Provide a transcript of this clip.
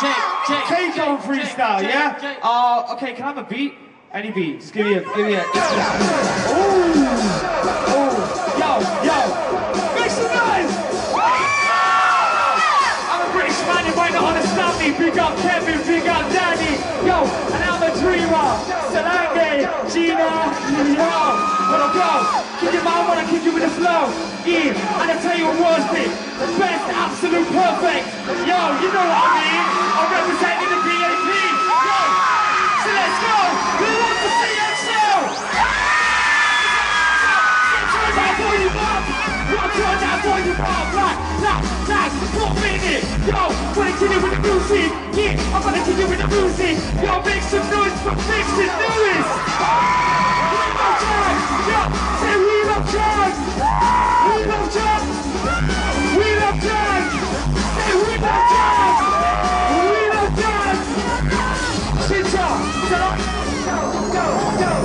Jake, Jake, Take Jake, on freestyle, Jake, yeah? Jake. Uh, okay, can I have a beat? Any beat? Just give me a, give me a. Ooh, ooh, yo, yo, make some noise! I'm a British man, you might not understand me. Big up Kevin, big up Danny, yo, and I'm a dreamer. Solange, Gina, yo, what up, yo? Kick your man, wanna kick you with the flow. Yeah, and I tell you what was it? The best, absolute perfect. Yo, you know what up. Like, like, like, one minute. Yo, wanna kill you with the music. Yeah, I'm gonna kill you with the music. Yo, make some noise for Vixen Lewis. We love drugs. Yo, say we love drugs. We love drugs. We love drugs. Say we love drugs. We love drugs. Up. Go, go, go, go.